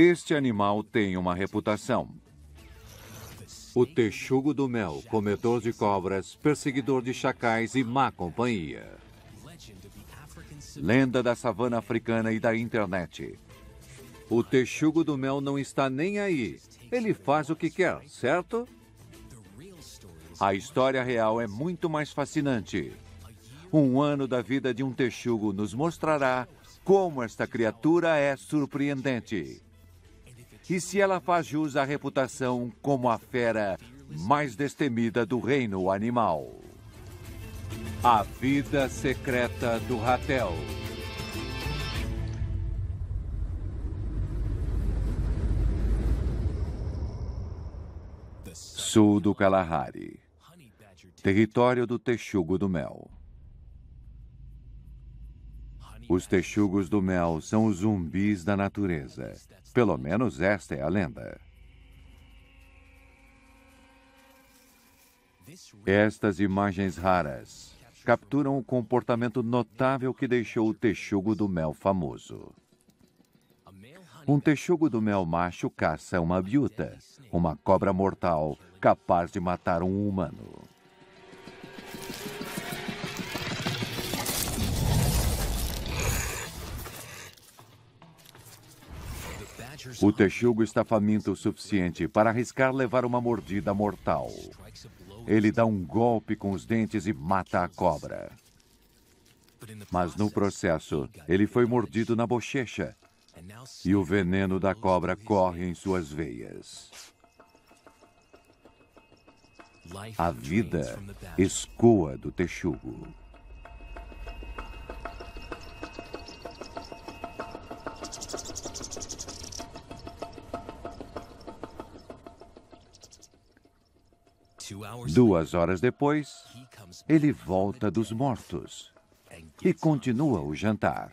Este animal tem uma reputação. O texugo do mel, comedor de cobras, perseguidor de chacais e má companhia. Lenda da savana africana e da internet. O texugo do mel não está nem aí. Ele faz o que quer, certo? A história real é muito mais fascinante. Um ano da vida de um texugo nos mostrará como esta criatura é surpreendente. E se ela faz jus à reputação como a fera mais destemida do reino animal. A vida secreta do Ratel. Sul do Kalahari. Território do Texugo do Mel. Os texugos do mel são os zumbis da natureza. Pelo menos esta é a lenda. Estas imagens raras capturam o comportamento notável que deixou o texugo do mel famoso. Um texugo do mel macho caça uma biuta, uma cobra mortal capaz de matar um humano. O texugo está faminto o suficiente para arriscar levar uma mordida mortal. Ele dá um golpe com os dentes e mata a cobra. Mas no processo, ele foi mordido na bochecha e o veneno da cobra corre em suas veias. A vida escoa do texugo. Duas horas depois, ele volta dos mortos e continua o jantar.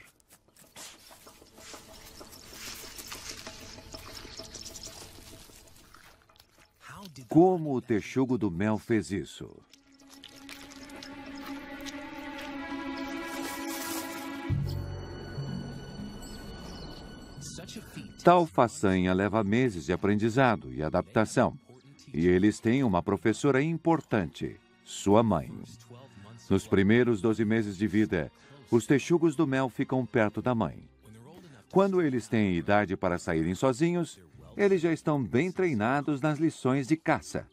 Como o texugo do mel fez isso? Tal façanha leva meses de aprendizado e adaptação. E eles têm uma professora importante, sua mãe. Nos primeiros 12 meses de vida, os texugos do mel ficam perto da mãe. Quando eles têm idade para saírem sozinhos, eles já estão bem treinados nas lições de caça.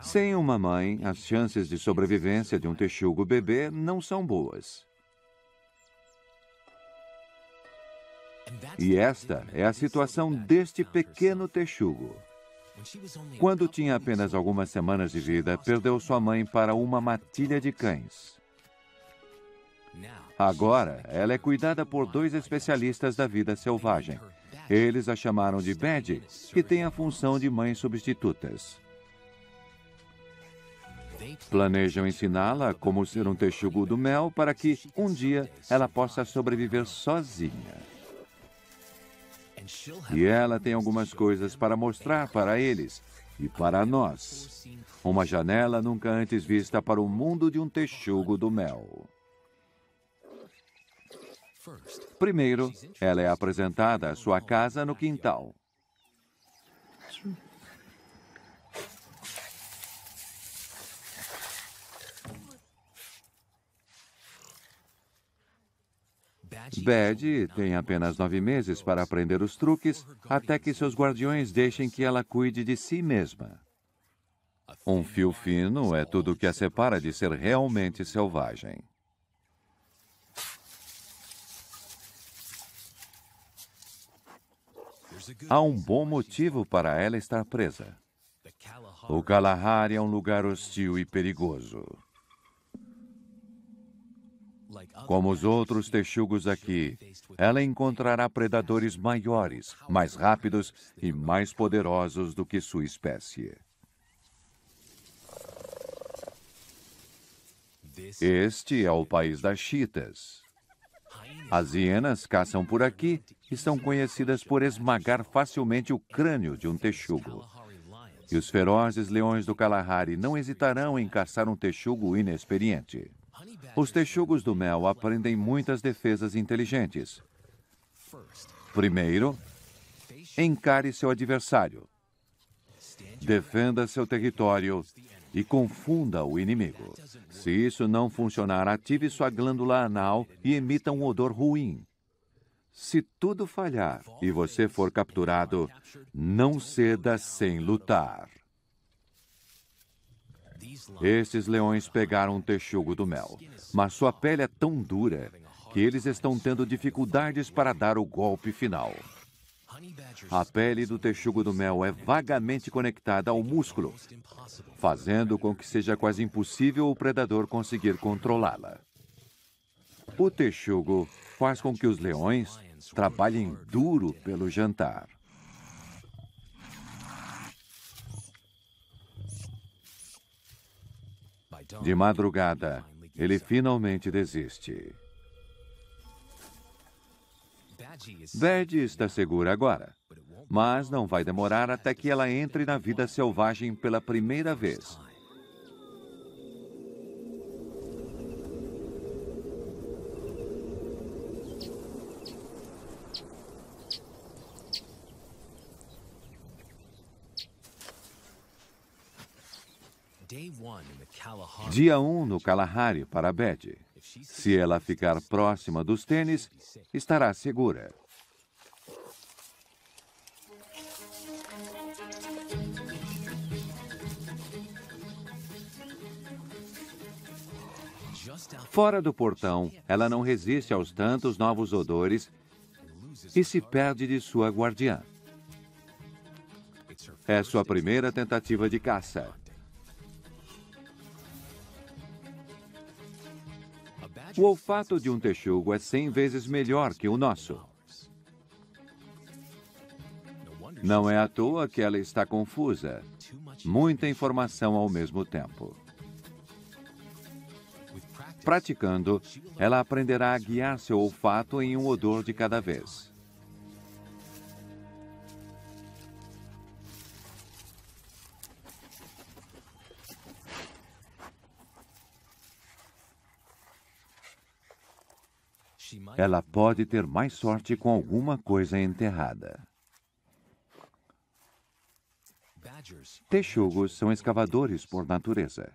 Sem uma mãe, as chances de sobrevivência de um texugo bebê não são boas. E esta é a situação deste pequeno texugo. Quando tinha apenas algumas semanas de vida, perdeu sua mãe para uma matilha de cães. Agora, ela é cuidada por dois especialistas da vida selvagem. Eles a chamaram de Bad, que tem a função de mães substitutas. Planejam ensiná-la como ser um texugo do mel para que, um dia, ela possa sobreviver sozinha. E ela tem algumas coisas para mostrar para eles e para nós. Uma janela nunca antes vista para o mundo de um texugo do mel. Primeiro, ela é apresentada à sua casa no quintal. Bad tem apenas nove meses para aprender os truques até que seus guardiões deixem que ela cuide de si mesma. Um fio fino é tudo o que a separa de ser realmente selvagem. Há um bom motivo para ela estar presa. O Kalahari é um lugar hostil e perigoso. Como os outros texugos aqui, ela encontrará predadores maiores, mais rápidos e mais poderosos do que sua espécie. Este é o país das chitas. As hienas caçam por aqui e são conhecidas por esmagar facilmente o crânio de um texugo. E os ferozes leões do Kalahari não hesitarão em caçar um texugo inexperiente. Os texugos do mel aprendem muitas defesas inteligentes. Primeiro, encare seu adversário. Defenda seu território e confunda o inimigo. Se isso não funcionar, ative sua glândula anal e emita um odor ruim. Se tudo falhar e você for capturado, não ceda sem lutar. Esses leões pegaram um texugo do mel, mas sua pele é tão dura que eles estão tendo dificuldades para dar o golpe final. A pele do texugo do mel é vagamente conectada ao músculo, fazendo com que seja quase impossível o predador conseguir controlá-la. O texugo faz com que os leões trabalhem duro pelo jantar. De madrugada, ele finalmente desiste. Bed está segura agora, mas não vai demorar até que ela entre na vida selvagem pela primeira vez. Dia 1 um no Kalahari para Beth. Se ela ficar próxima dos tênis, estará segura. Fora do portão, ela não resiste aos tantos novos odores e se perde de sua guardiã. É sua primeira tentativa de caça. O olfato de um texugo é 100 vezes melhor que o nosso. Não é à toa que ela está confusa. Muita informação ao mesmo tempo. Praticando, ela aprenderá a guiar seu olfato em um odor de cada vez. Ela pode ter mais sorte com alguma coisa enterrada. Texugos são escavadores por natureza.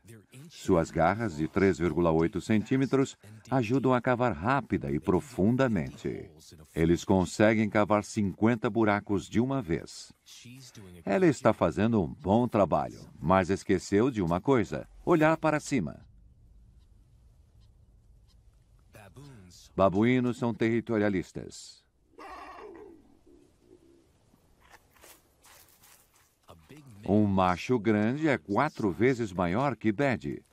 Suas garras de 3,8 centímetros ajudam a cavar rápida e profundamente. Eles conseguem cavar 50 buracos de uma vez. Ela está fazendo um bom trabalho, mas esqueceu de uma coisa: olhar para cima. Babuínos são territorialistas. Um macho grande é quatro vezes maior que Bed.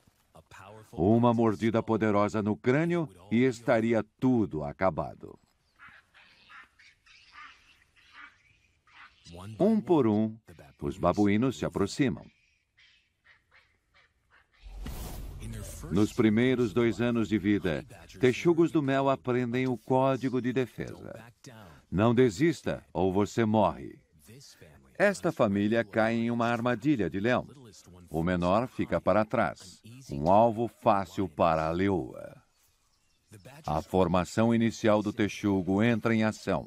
Uma mordida poderosa no crânio e estaria tudo acabado. Um por um, os babuínos se aproximam. Nos primeiros dois anos de vida, texugos do mel aprendem o código de defesa. Não desista ou você morre. Esta família cai em uma armadilha de leão. O menor fica para trás, um alvo fácil para a leoa. A formação inicial do texugo entra em ação.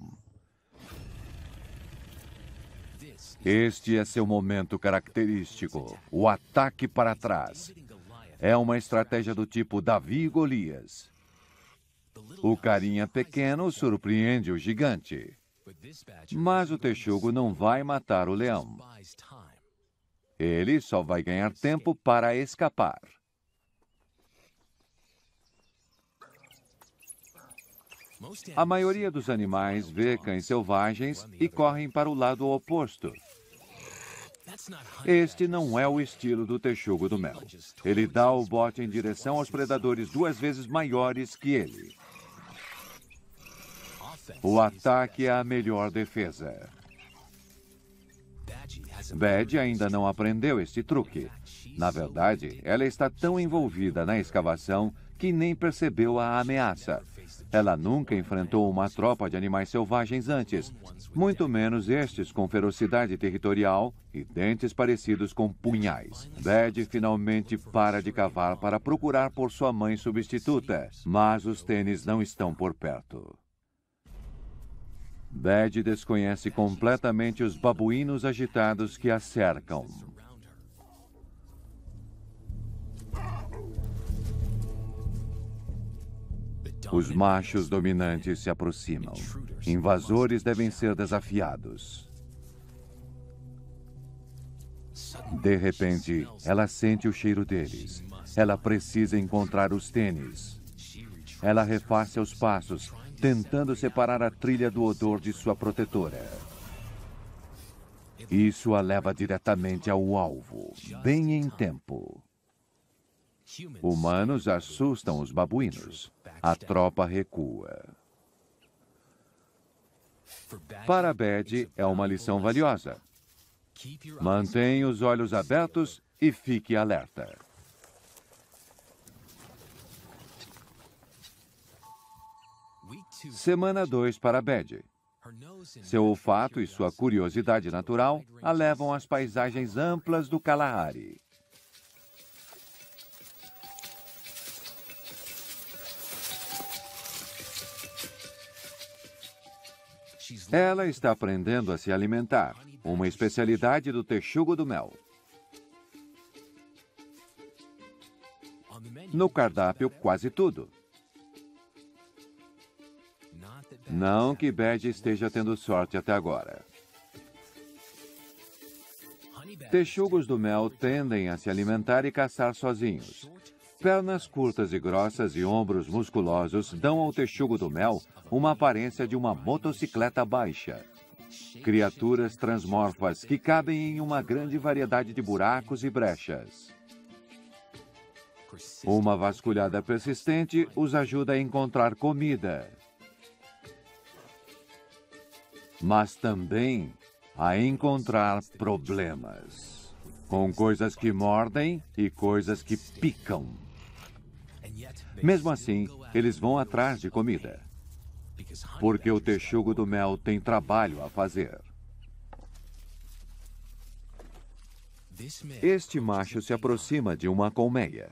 Este é seu momento característico, o ataque para trás, é uma estratégia do tipo Davi e Golias. O carinha pequeno surpreende o gigante. Mas o texugo não vai matar o leão. Ele só vai ganhar tempo para escapar. A maioria dos animais vê cães selvagens e correm para o lado oposto. Este não é o estilo do texugo do mel. Ele dá o bote em direção aos predadores duas vezes maiores que ele. O ataque é a melhor defesa. Bad ainda não aprendeu este truque. Na verdade, ela está tão envolvida na escavação que nem percebeu a ameaça. Ela nunca enfrentou uma tropa de animais selvagens antes, muito menos estes com ferocidade territorial e dentes parecidos com punhais. Bed finalmente para de cavar para procurar por sua mãe substituta, mas os tênis não estão por perto. Bad desconhece completamente os babuínos agitados que a cercam. Os machos dominantes se aproximam. Invasores devem ser desafiados. De repente, ela sente o cheiro deles. Ela precisa encontrar os tênis. Ela refaz seus passos, tentando separar a trilha do odor de sua protetora. Isso a leva diretamente ao alvo, bem em tempo. Humanos assustam os babuínos. A tropa recua. Para Bed, é uma lição valiosa. Mantenha os olhos abertos e fique alerta. Semana 2 para Bed. Seu olfato e sua curiosidade natural a levam às paisagens amplas do Kalahari. Ela está aprendendo a se alimentar, uma especialidade do texugo do mel. No cardápio, quase tudo. Não que Bad esteja tendo sorte até agora. Texugos do mel tendem a se alimentar e caçar sozinhos. Pernas curtas e grossas e ombros musculosos dão ao texugo do mel uma aparência de uma motocicleta baixa. Criaturas transmorfas que cabem em uma grande variedade de buracos e brechas. Uma vasculhada persistente os ajuda a encontrar comida. Mas também a encontrar problemas. Com coisas que mordem e coisas que picam. Mesmo assim, eles vão atrás de comida porque o texugo do mel tem trabalho a fazer. Este macho se aproxima de uma colmeia.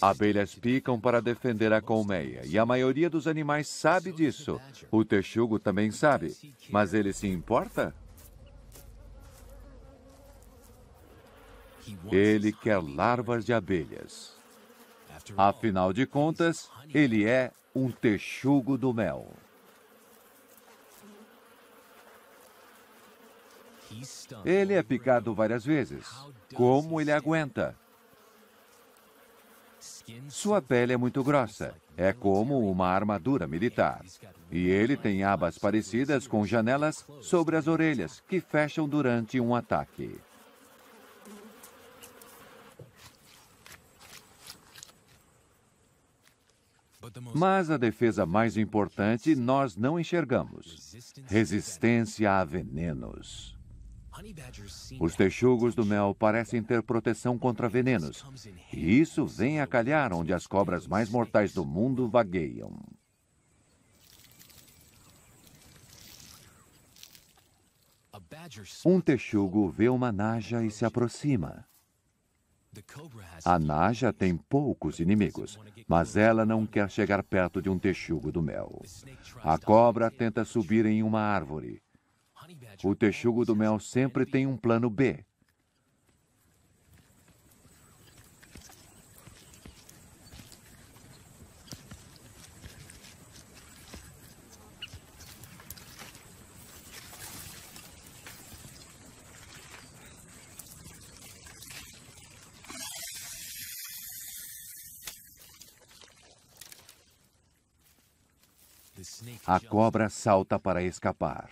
Abelhas picam para defender a colmeia, e a maioria dos animais sabe disso. O texugo também sabe, mas ele se importa? Ele quer larvas de abelhas. Afinal de contas, ele é um texugo do mel. Ele é picado várias vezes. Como ele aguenta? Sua pele é muito grossa. É como uma armadura militar. E ele tem abas parecidas com janelas sobre as orelhas, que fecham durante um ataque. Mas a defesa mais importante nós não enxergamos: resistência a venenos. Os texugos do mel parecem ter proteção contra venenos, e isso vem a calhar onde as cobras mais mortais do mundo vagueiam. Um texugo vê uma naja e se aproxima. A Naja tem poucos inimigos, mas ela não quer chegar perto de um texugo do mel. A cobra tenta subir em uma árvore. O texugo do mel sempre tem um plano B. A cobra salta para escapar.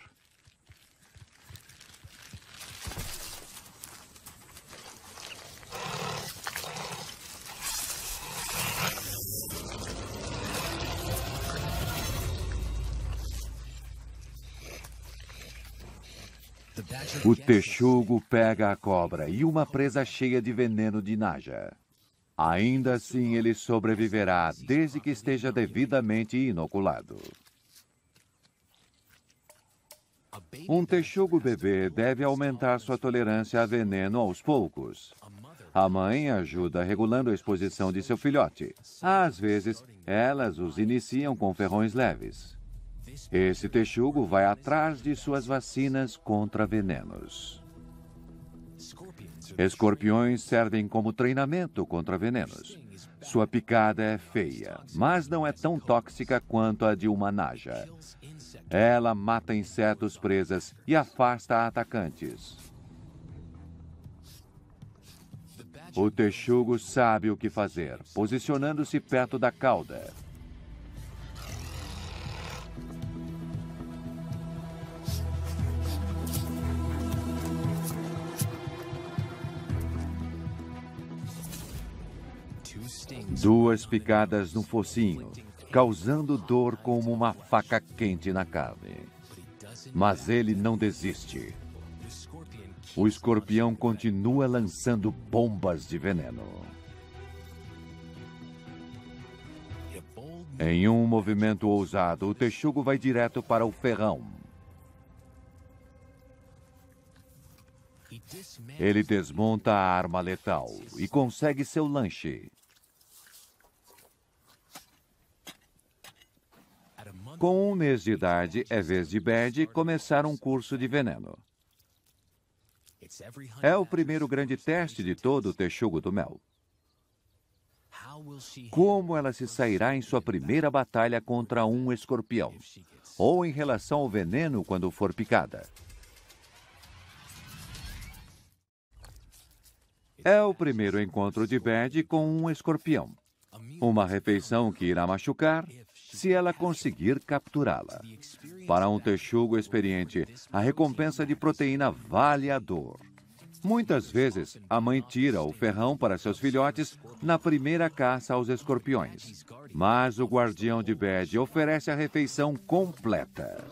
O texugo pega a cobra e uma presa cheia de veneno de Naja. Ainda assim, ele sobreviverá desde que esteja devidamente inoculado. Um texugo bebê deve aumentar sua tolerância a veneno aos poucos. A mãe ajuda regulando a exposição de seu filhote. Às vezes, elas os iniciam com ferrões leves. Esse texugo vai atrás de suas vacinas contra venenos. Escorpiões servem como treinamento contra venenos. Sua picada é feia, mas não é tão tóxica quanto a de uma naja. Ela mata insetos presas e afasta atacantes. O texugo sabe o que fazer, posicionando-se perto da cauda. Duas picadas no focinho, causando dor como uma faca quente na carne. Mas ele não desiste. O escorpião continua lançando bombas de veneno. Em um movimento ousado, o texugo vai direto para o ferrão. Ele desmonta a arma letal e consegue seu lanche. Com um mês de idade, é vez de Bad começar um curso de veneno. É o primeiro grande teste de todo o texugo do mel. Como ela se sairá em sua primeira batalha contra um escorpião? Ou em relação ao veneno quando for picada? É o primeiro encontro de Bad com um escorpião. Uma refeição que irá machucar se ela conseguir capturá-la. Para um texugo experiente, a recompensa de proteína vale a dor. Muitas vezes, a mãe tira o ferrão para seus filhotes na primeira caça aos escorpiões. Mas o guardião de Bed oferece a refeição completa.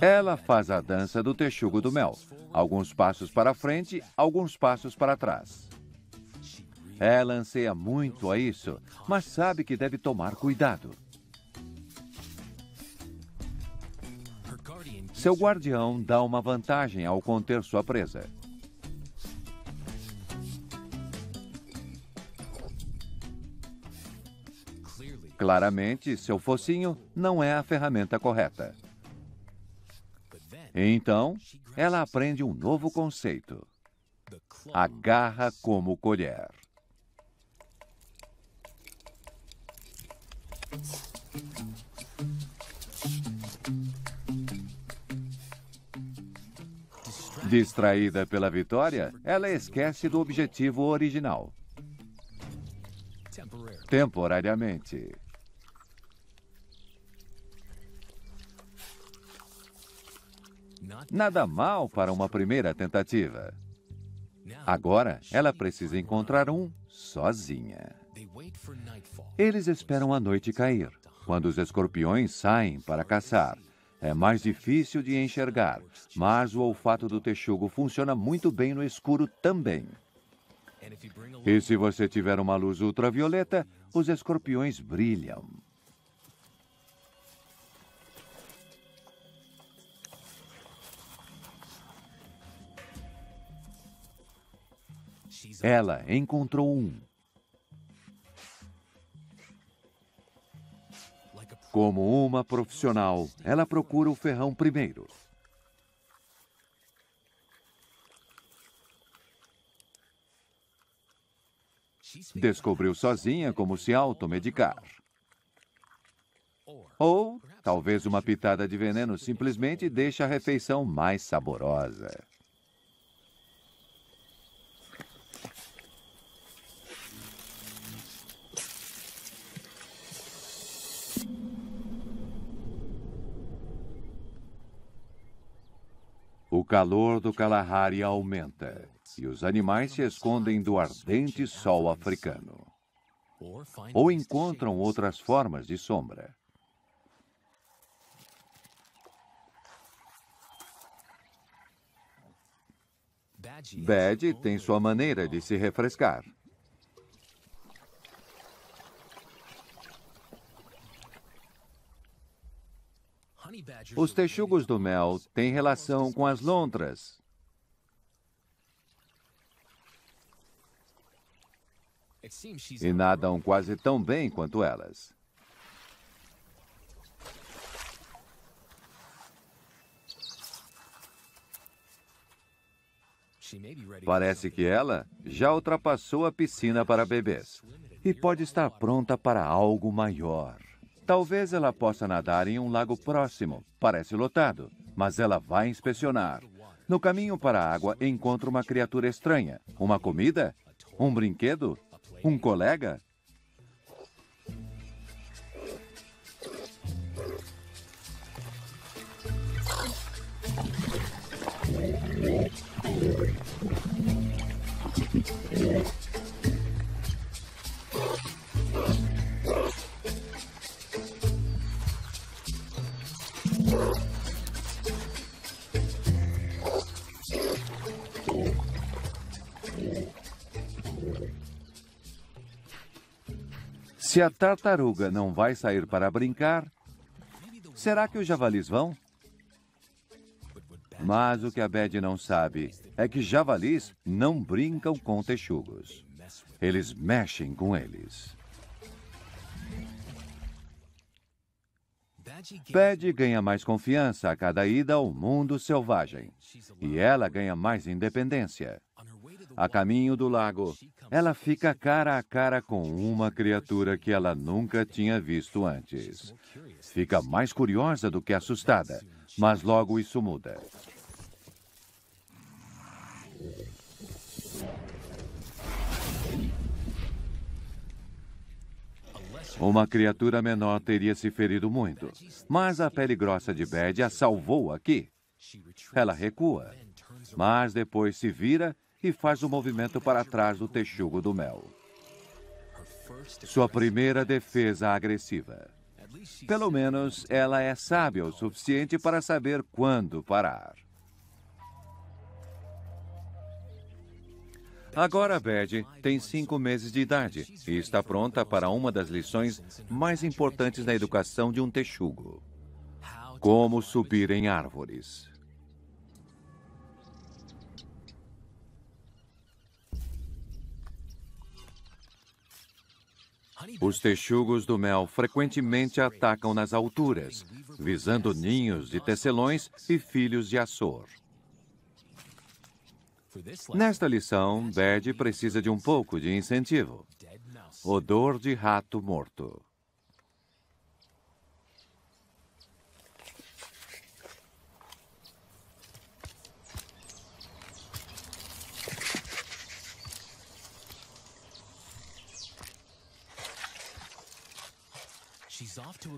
Ela faz a dança do texugo do mel. Alguns passos para frente, alguns passos para trás. Ela anseia muito a isso, mas sabe que deve tomar cuidado. Seu guardião dá uma vantagem ao conter sua presa. Claramente, seu focinho não é a ferramenta correta. Então, ela aprende um novo conceito: a garra como colher. Distraída pela vitória, ela esquece do objetivo original. Temporariamente. Nada mal para uma primeira tentativa. Agora, ela precisa encontrar um sozinha. Eles esperam a noite cair, quando os escorpiões saem para caçar. É mais difícil de enxergar, mas o olfato do texugo funciona muito bem no escuro também. E se você tiver uma luz ultravioleta, os escorpiões brilham. Ela encontrou um. Como uma profissional, ela procura o ferrão primeiro. Descobriu sozinha como se automedicar. Ou, talvez uma pitada de veneno simplesmente deixe a refeição mais saborosa. Calor do Kalahari aumenta e os animais se escondem do ardente sol africano. Ou encontram outras formas de sombra. Bad tem sua maneira de se refrescar. Os texugos do mel têm relação com as lontras. E nadam quase tão bem quanto elas. Parece que ela já ultrapassou a piscina para bebês e pode estar pronta para algo maior. Talvez ela possa nadar em um lago próximo. Parece lotado, mas ela vai inspecionar. No caminho para a água, encontra uma criatura estranha. Uma comida? Um brinquedo? Um colega? Se a tartaruga não vai sair para brincar, será que os javalis vão? Mas o que a Bed não sabe é que javalis não brincam com texugos. Eles mexem com eles. Bed ganha mais confiança a cada ida ao mundo selvagem. E ela ganha mais independência. A caminho do lago, ela fica cara a cara com uma criatura que ela nunca tinha visto antes. Fica mais curiosa do que assustada, mas logo isso muda. Uma criatura menor teria se ferido muito, mas a pele grossa de Bed a salvou aqui. Ela recua, mas depois se vira e faz o um movimento para trás do texugo do mel. Sua primeira defesa agressiva. Pelo menos ela é sábia o suficiente para saber quando parar. Agora Bed tem cinco meses de idade e está pronta para uma das lições mais importantes na educação de um texugo. Como subir em árvores. Os texugos do mel frequentemente atacam nas alturas, visando ninhos de tecelões e filhos de Açor. Nesta lição, Bed precisa de um pouco de incentivo. Odor de rato morto.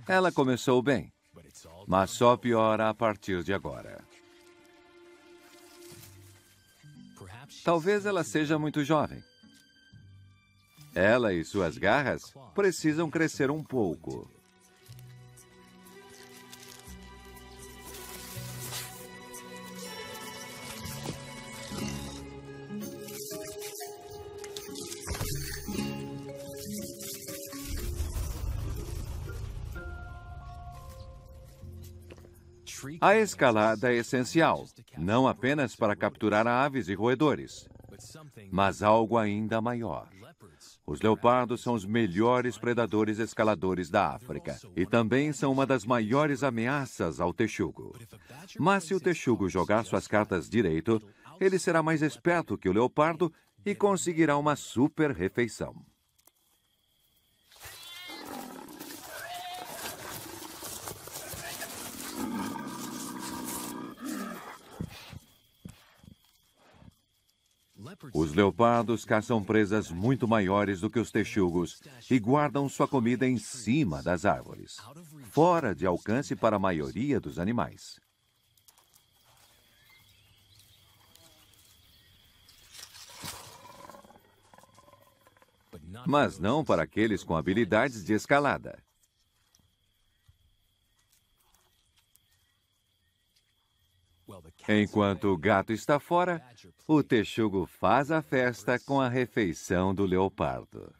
Ela começou bem, mas só piora a partir de agora. Talvez ela seja muito jovem. Ela e suas garras precisam crescer um pouco. A escalada é essencial, não apenas para capturar aves e roedores, mas algo ainda maior. Os leopardos são os melhores predadores escaladores da África e também são uma das maiores ameaças ao texugo. Mas se o texugo jogar suas cartas direito, ele será mais esperto que o leopardo e conseguirá uma super refeição. Os leopardos caçam presas muito maiores do que os texugos e guardam sua comida em cima das árvores, fora de alcance para a maioria dos animais. Mas não para aqueles com habilidades de escalada. Enquanto o gato está fora, o texugo faz a festa com a refeição do leopardo.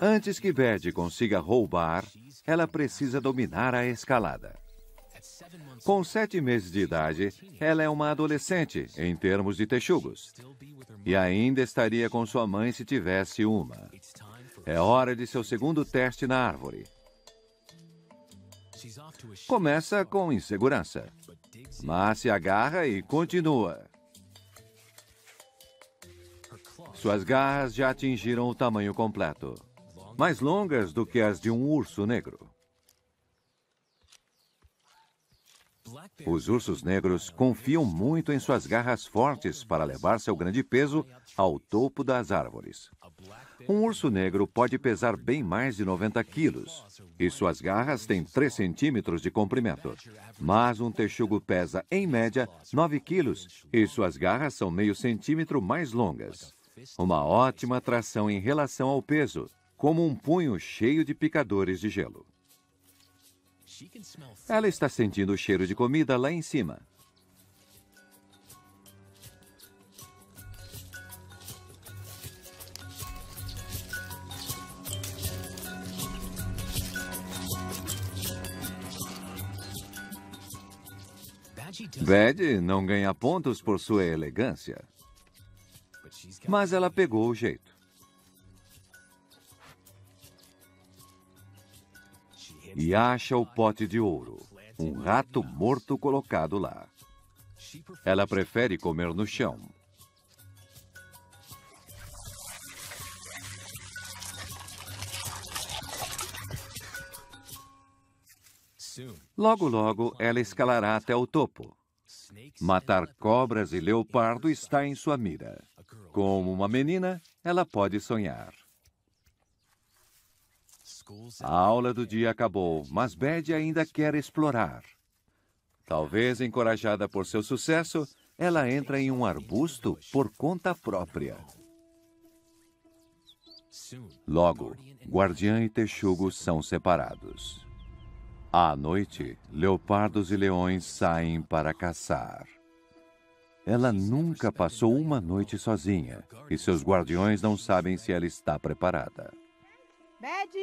Antes que Bed consiga roubar, ela precisa dominar a escalada. Com sete meses de idade, ela é uma adolescente em termos de texugos. E ainda estaria com sua mãe se tivesse uma. É hora de seu segundo teste na árvore. Começa com insegurança, mas se agarra e continua. Suas garras já atingiram o tamanho completo, mais longas do que as de um urso negro. Os ursos negros confiam muito em suas garras fortes para levar seu grande peso ao topo das árvores. Um urso negro pode pesar bem mais de 90 quilos e suas garras têm 3 centímetros de comprimento. Mas um texugo pesa, em média, 9 quilos e suas garras são meio centímetro mais longas. Uma ótima atração em relação ao peso, como um punho cheio de picadores de gelo. Ela está sentindo o cheiro de comida lá em cima. Bed não ganha pontos por sua elegância. Mas ela pegou o jeito. e acha o pote de ouro, um rato morto colocado lá. Ela prefere comer no chão. Logo, logo, ela escalará até o topo. Matar cobras e leopardo está em sua mira. Como uma menina, ela pode sonhar. A aula do dia acabou, mas Bed ainda quer explorar. Talvez encorajada por seu sucesso, ela entra em um arbusto por conta própria. Logo, Guardiã e Texugo são separados. À noite, leopardos e leões saem para caçar. Ela nunca passou uma noite sozinha e seus guardiões não sabem se ela está preparada. Bad,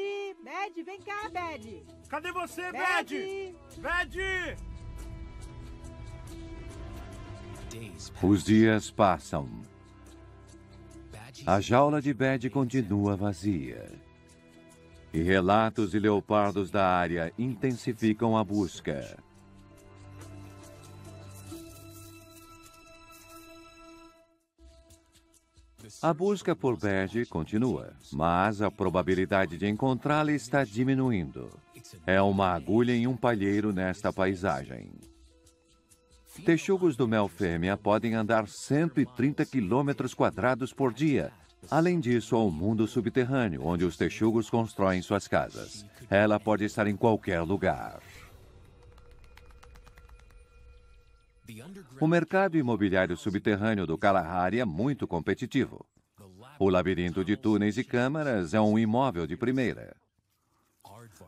Bad, vem cá, Bad. Cadê você, Bad? Bad! Os dias passam. A jaula de Bad continua vazia. E relatos de leopardos da área intensificam a busca. A busca por Bad continua, mas a probabilidade de encontrá-la está diminuindo. É uma agulha em um palheiro nesta paisagem. Texugos do mel fêmea podem andar 130 quilômetros quadrados por dia. Além disso, há um mundo subterrâneo, onde os texugos constroem suas casas. Ela pode estar em qualquer lugar. O mercado imobiliário subterrâneo do Kalahari é muito competitivo. O labirinto de túneis e câmaras é um imóvel de primeira.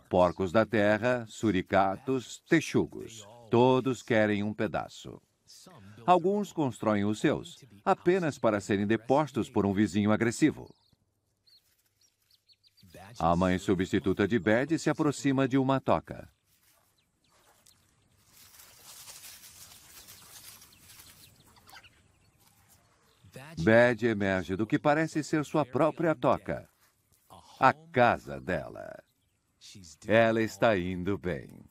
Porcos da terra, suricatos, texugos. Todos querem um pedaço. Alguns constroem os seus, apenas para serem depostos por um vizinho agressivo. A mãe substituta de Bed se aproxima de uma toca. Bad emerge do que parece ser sua própria toca. A casa dela. Ela está indo bem.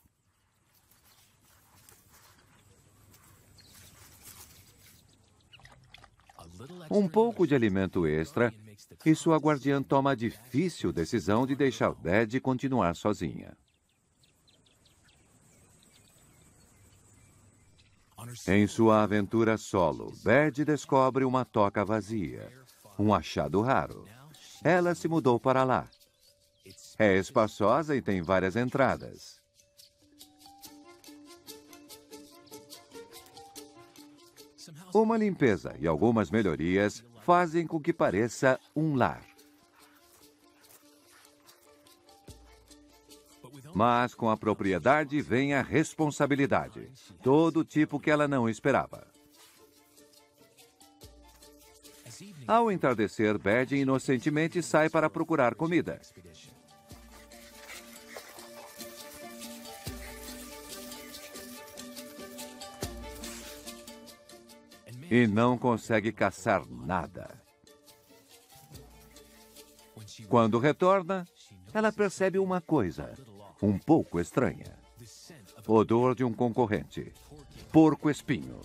Um pouco de alimento extra e sua guardiã toma a difícil decisão de deixar Bad continuar sozinha. Em sua aventura solo, Bad descobre uma toca vazia, um achado raro. Ela se mudou para lá. É espaçosa e tem várias entradas. Uma limpeza e algumas melhorias fazem com que pareça um lar. Mas com a propriedade vem a responsabilidade. Todo tipo que ela não esperava. Ao entardecer, Bad inocentemente sai para procurar comida. E não consegue caçar nada. Quando retorna, ela percebe uma coisa um pouco estranha. Odor de um concorrente. Porco-espinho.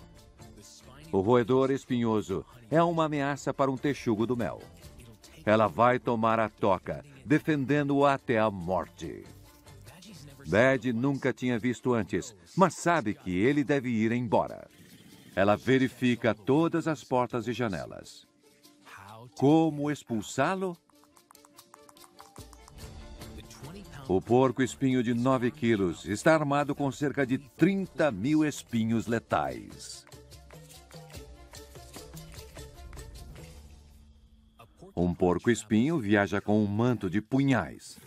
O roedor espinhoso é uma ameaça para um texugo do mel. Ela vai tomar a toca, defendendo-o até a morte. Bad nunca tinha visto antes, mas sabe que ele deve ir embora. Ela verifica todas as portas e janelas. Como expulsá-lo? O porco espinho de 9 quilos está armado com cerca de 30 mil espinhos letais. Um porco-espinho viaja com um manto de punhais.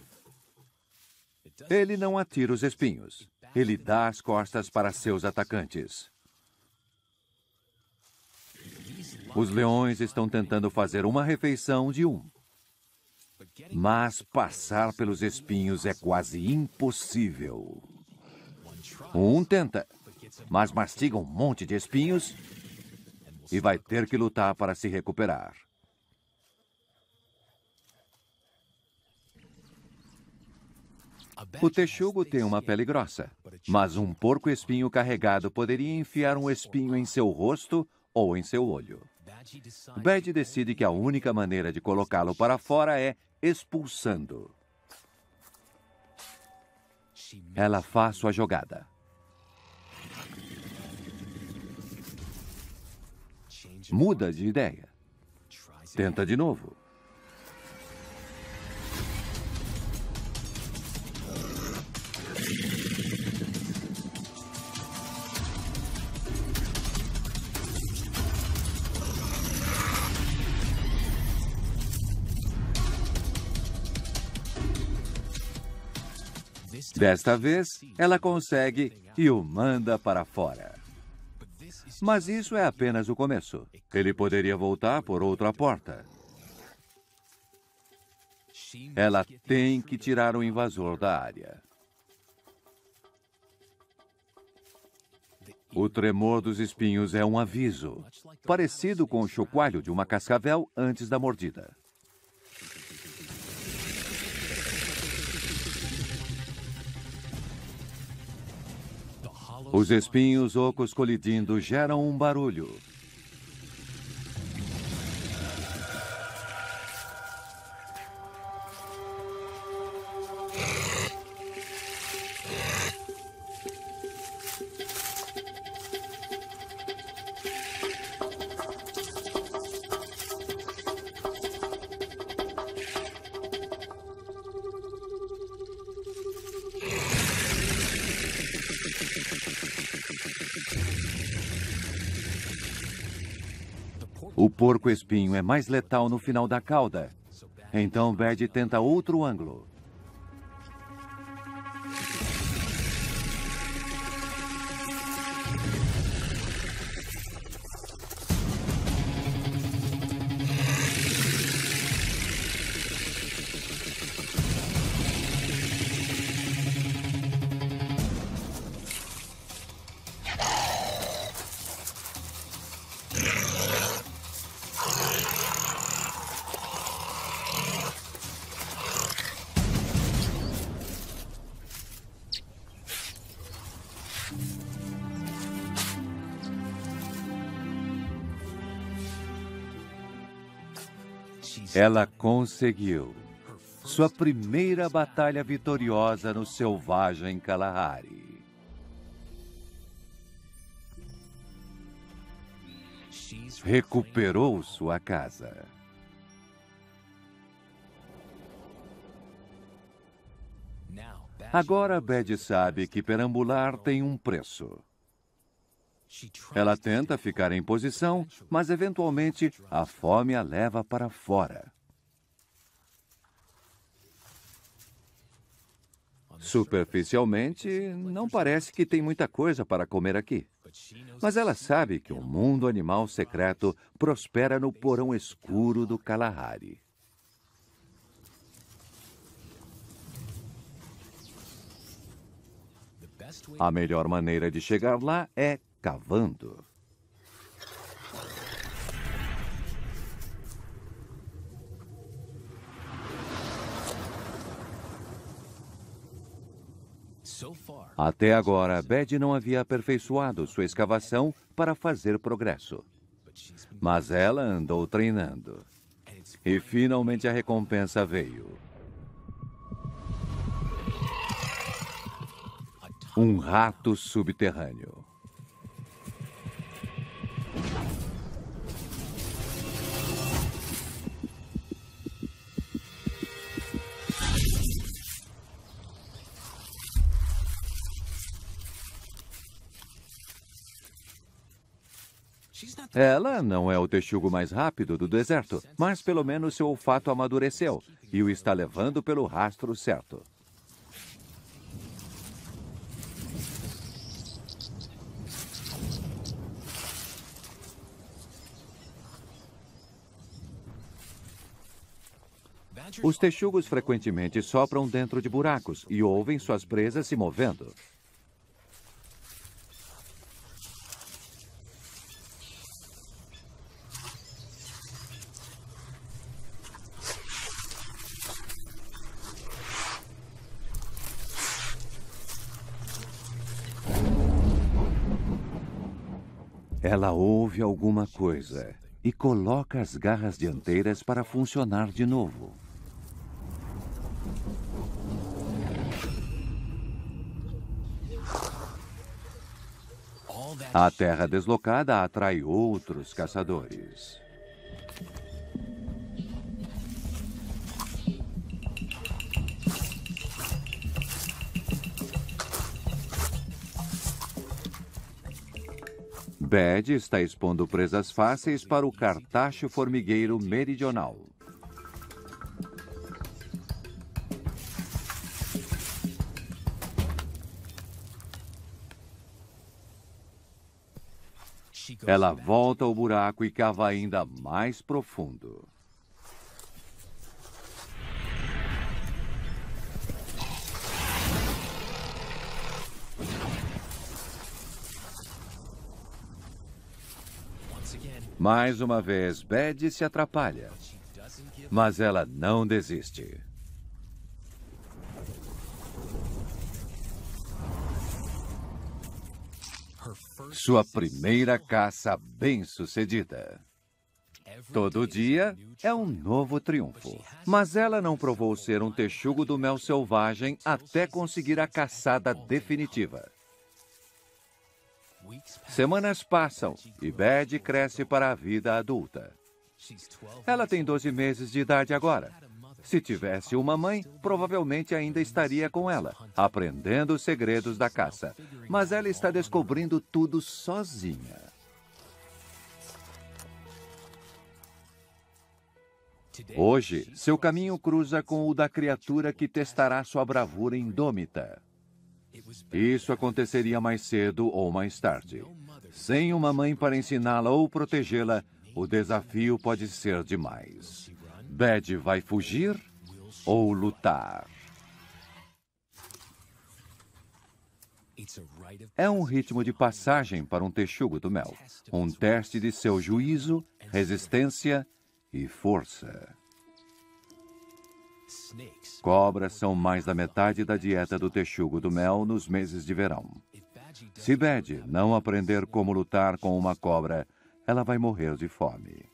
Ele não atira os espinhos. Ele dá as costas para seus atacantes. Os leões estão tentando fazer uma refeição de um. Mas passar pelos espinhos é quase impossível. Um tenta, mas mastiga um monte de espinhos e vai ter que lutar para se recuperar. O texugo tem uma pele grossa, mas um porco-espinho carregado poderia enfiar um espinho em seu rosto ou em seu olho. Bad decide que a única maneira de colocá-lo para fora é expulsando. Ela faz sua jogada. Muda de ideia. Tenta de novo. Desta vez, ela consegue e o manda para fora. Mas isso é apenas o começo. Ele poderia voltar por outra porta. Ela tem que tirar o invasor da área. O tremor dos espinhos é um aviso, parecido com o chocalho de uma cascavel antes da mordida. Os espinhos ocos colidindo geram um barulho. É mais letal no final da cauda. Então Bad tenta outro ângulo. Ela conseguiu. Sua primeira batalha vitoriosa no selvagem Kalahari. Recuperou sua casa. Agora Bed sabe que perambular tem um preço. Ela tenta ficar em posição, mas eventualmente a fome a leva para fora. Superficialmente, não parece que tem muita coisa para comer aqui. Mas ela sabe que o um mundo animal secreto prospera no porão escuro do Kalahari. A melhor maneira de chegar lá é cavando. Até agora, Bed não havia aperfeiçoado sua escavação para fazer progresso. Mas ela andou treinando. E finalmente a recompensa veio. Um rato subterrâneo. Ela não é o texugo mais rápido do deserto, mas pelo menos seu olfato amadureceu e o está levando pelo rastro certo. Os texugos frequentemente sopram dentro de buracos e ouvem suas presas se movendo. Ela ouve alguma coisa e coloca as garras dianteiras para funcionar de novo. A terra deslocada atrai outros caçadores. Bed está expondo presas fáceis para o cartacho formigueiro meridional. Ela volta ao buraco e cava ainda mais profundo. Mais uma vez, Bed se atrapalha. Mas ela não desiste. Sua primeira caça bem-sucedida. Todo dia é um novo triunfo. Mas ela não provou ser um texugo do mel selvagem até conseguir a caçada definitiva. Semanas passam e Bed cresce para a vida adulta. Ela tem 12 meses de idade agora. Se tivesse uma mãe, provavelmente ainda estaria com ela, aprendendo os segredos da caça. Mas ela está descobrindo tudo sozinha. Hoje, seu caminho cruza com o da criatura que testará sua bravura indômita. Isso aconteceria mais cedo ou mais tarde. Sem uma mãe para ensiná-la ou protegê-la, o desafio pode ser demais. Bed vai fugir ou lutar? É um ritmo de passagem para um texugo do mel. Um teste de seu juízo, resistência e força. Cobras são mais da metade da dieta do texugo do mel nos meses de verão. Se Bed não aprender como lutar com uma cobra, ela vai morrer de fome.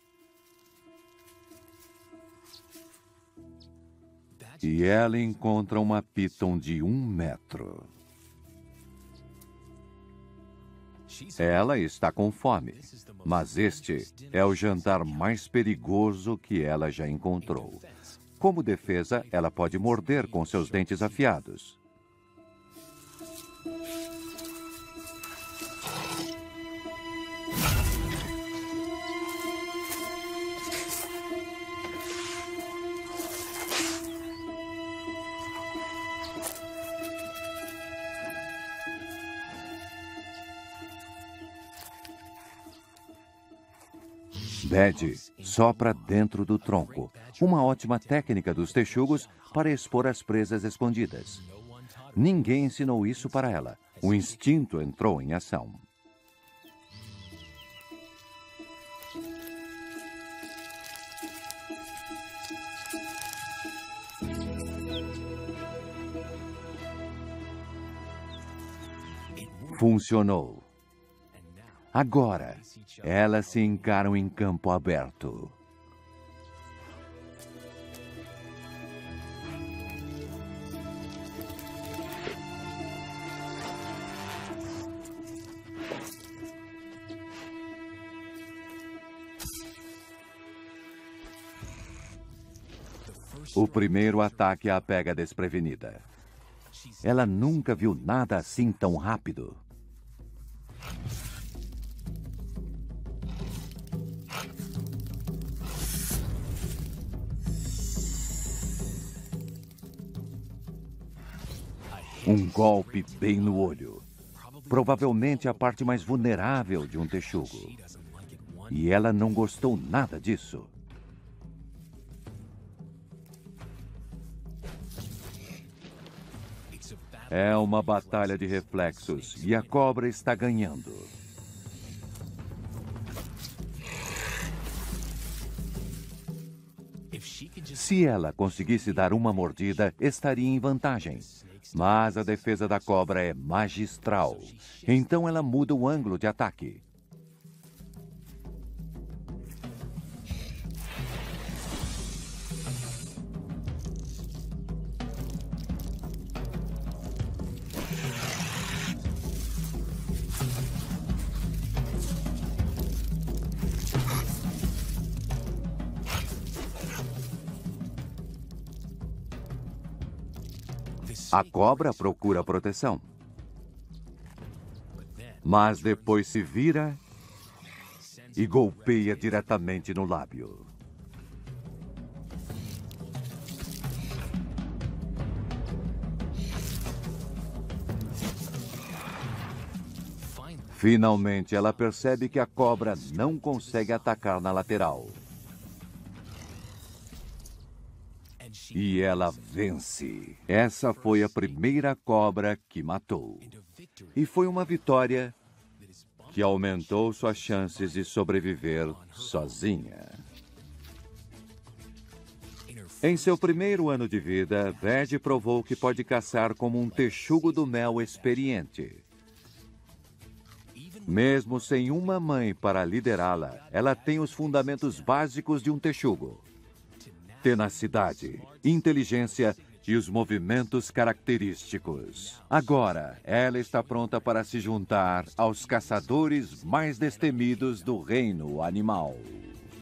E ela encontra uma piton de um metro. Ela está com fome, mas este é o jantar mais perigoso que ela já encontrou. Como defesa, ela pode morder com seus dentes afiados. Bad sopra dentro do tronco uma ótima técnica dos texugos para expor as presas escondidas. Ninguém ensinou isso para ela. O instinto entrou em ação. Funcionou. Agora, elas se encaram em campo aberto. O primeiro ataque a pega desprevenida. Ela nunca viu nada assim tão rápido. Um golpe bem no olho. Provavelmente a parte mais vulnerável de um texugo. E ela não gostou nada disso. É uma batalha de reflexos e a cobra está ganhando. Se ela conseguisse dar uma mordida, estaria em vantagem. Mas a defesa da cobra é magistral. Então ela muda o ângulo de ataque. A cobra procura proteção. Mas depois se vira e golpeia diretamente no lábio. Finalmente, ela percebe que a cobra não consegue atacar na lateral. E ela vence. Essa foi a primeira cobra que matou. E foi uma vitória que aumentou suas chances de sobreviver sozinha. Em seu primeiro ano de vida, Ved provou que pode caçar como um texugo do mel experiente. Mesmo sem uma mãe para liderá-la, ela tem os fundamentos básicos de um texugo tenacidade, inteligência e os movimentos característicos. Agora, ela está pronta para se juntar aos caçadores mais destemidos do reino animal.